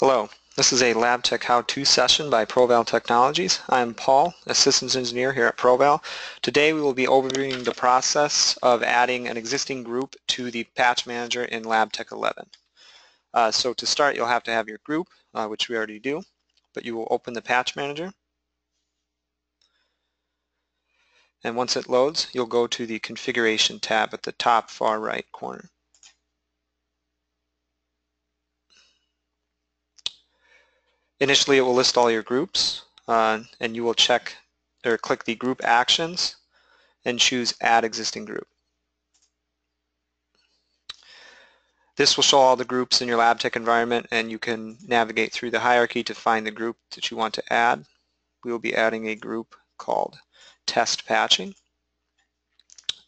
Hello, this is a LabTech How-To session by ProVal Technologies. I'm Paul, a Systems Engineer here at ProVal. Today we will be overviewing the process of adding an existing group to the Patch Manager in LabTech 11. Uh, so to start you'll have to have your group, uh, which we already do, but you will open the Patch Manager. And once it loads, you'll go to the Configuration tab at the top far right corner. Initially it will list all your groups uh, and you will check or click the group actions and choose add existing group. This will show all the groups in your LabTech environment and you can navigate through the hierarchy to find the group that you want to add. We will be adding a group called test patching.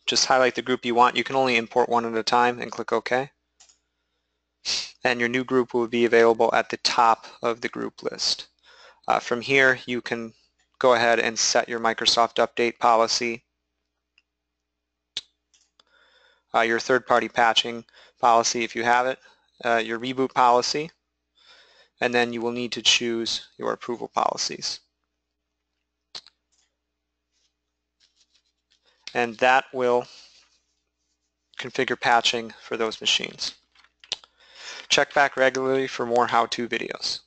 Just highlight the group you want. You can only import one at a time and click OK and your new group will be available at the top of the group list. Uh, from here you can go ahead and set your Microsoft Update policy, uh, your third-party patching policy if you have it, uh, your reboot policy, and then you will need to choose your approval policies. And that will configure patching for those machines. Check back regularly for more how-to videos.